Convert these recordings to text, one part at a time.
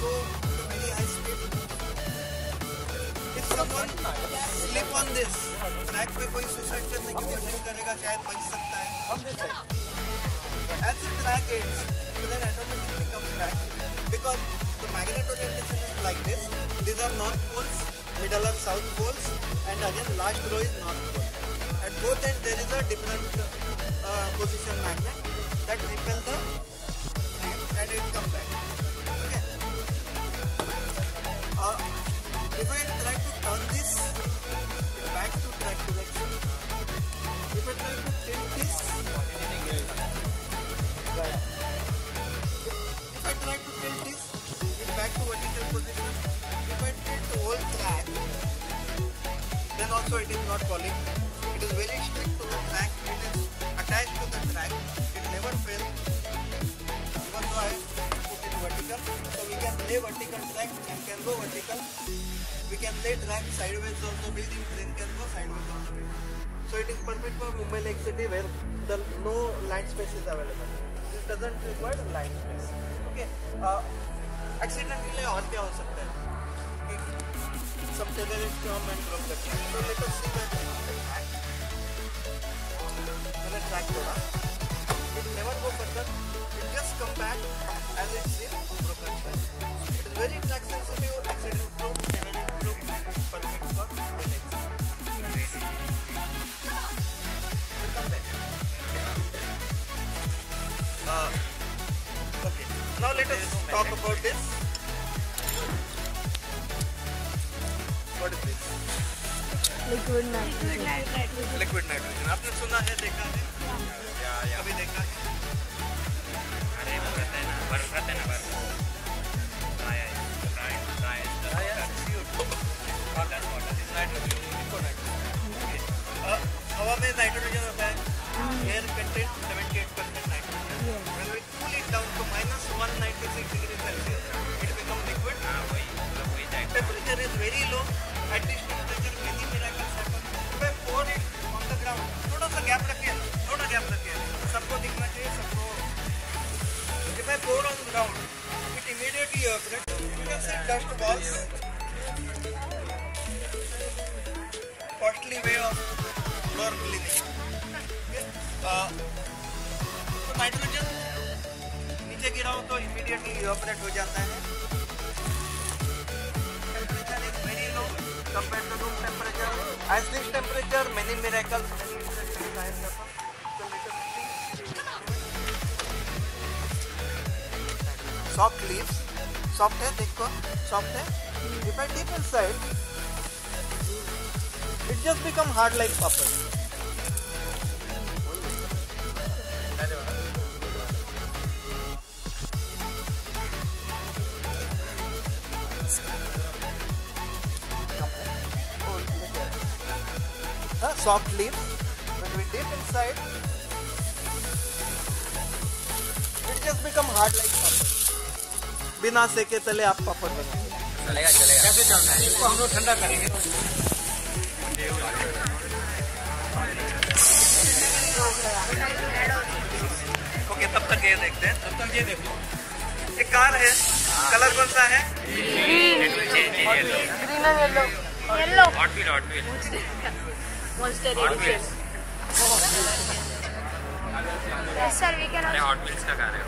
can go to very high speed. If someone slip on this, track पे कोई suicide करने की कोशिश करेगा शायद बच सकता है. As the track ends, so then automatically comes back because the magnet orientation is like this. These are north poles, middle are south poles, and again last row is north pole. At both ends there is a different uh, position magnet that repel the and it come back. If I try to turn this back to track direction, if I try to tilt this, right. If I try to tilt this back to vertical position, if I tilt the whole track, then also it is not falling. It is very strict to the track. It is attached to the track. It never fails. Even though I put it vertical, so we can lay vertical track and can go vertical. We can lay track sideways also. Building crane can go sideways also. So it is perfect for Mumbai Lake City where the no line space is available. This doesn't require line space. Okay. Uh, accident के लिए और क्या हो सकता है? कि some terrorists come and drop the track. So let us see that track. मैंने track छोड़ा. Further. It just come back as it's in broken track. It is very track sensitive, accident proof, Now let us talk about this. What is this? Liquid nitrogen liquid nitrogen आपने सुना है देखा है? कभी देखा है? अरे वो रहता है ना बर्फ़ रहता है ना बर्फ़ dry dry dry water water Uh, हवा में nitrogen very low additional result में ही मेरा क्लास है pour it on the ground थोड़ा सा गैप रखे थोड़ा गैप रखे सबको दिखना चाहिए, सबको। जब मैं pour on the ground it immediately dust balls costly way of floor cleaning nitrogen नीचे गिरा हो तो इमीडिएटली ऑपरेट हो जाता है। Compared to room temperature. As this temperature, many miracles, many interesting science happen. So. Soft leaves, soft है देखो, soft है. If I dip inside, it just become hard like paper. Soft leaves. When we dip inside, it just become hard like paper. बिना सेके तले आप पापड़ बनाएँगे चलेगा चलेगा। कैसे चलना है? इसको हम लोग ठंडा करेंगे। ओके तब तक ये देखते हैं। तब तक ये देखो एक कार है। कलर कौन सा है? Green and yellow yellow hot wheel hot wheel monster hot wheels sir we can hot wheels का कार है।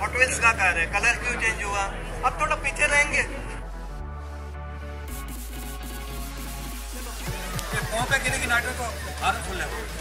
हॉट व्हील्स का कार है। कलर क्यों चेंज हुआ? अब थोड़ा पीछे रहेंगे। पाँव पे गिरेगी नाटक को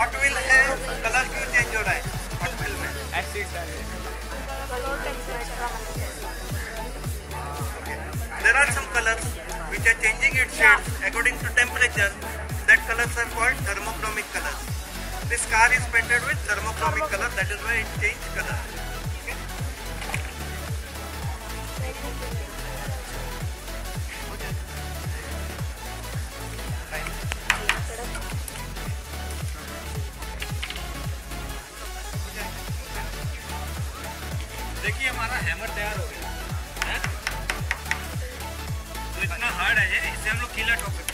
हॉट व्हील है कलर क्यों चेंज हो रहा है? हॉट व्हील में। Are some colors which are changing its shades according to temperature. That colors are called thermochromic colors. This car is painted with thermochromic color. That is why it changed color. Okay? देखिए हमारा hammer तैयार हो गया है? तो इतना hard है ये इससे हम लोग कीला ठोक सकते हैं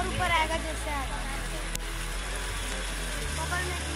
ऊपर ऊपर आएगा जैसे आएगा बगल में